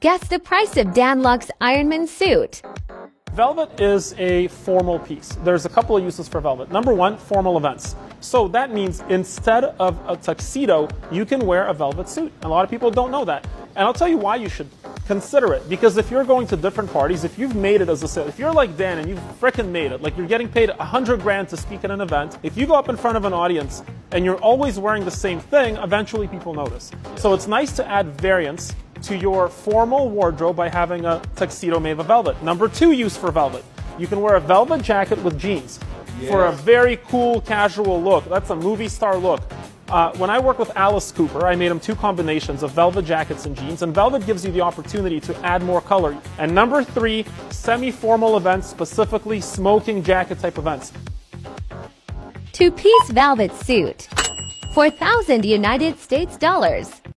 Guess the price of Dan Lok's Ironman suit. Velvet is a formal piece. There's a couple of uses for velvet. Number one, formal events. So that means instead of a tuxedo, you can wear a velvet suit. A lot of people don't know that. And I'll tell you why you should consider it. Because if you're going to different parties, if you've made it as a sale, if you're like Dan and you've fricking made it, like you're getting paid a hundred grand to speak at an event, if you go up in front of an audience and you're always wearing the same thing, eventually people notice. So it's nice to add variance to your formal wardrobe by having a tuxedo made of velvet. Number two use for velvet. You can wear a velvet jacket with jeans for a very cool casual look. That's a movie star look. Uh, when I work with Alice Cooper, I made him two combinations of velvet jackets and jeans, and velvet gives you the opportunity to add more color. And number three, semi-formal events, specifically smoking jacket type events. Two-piece velvet suit. 4,000 United States dollars.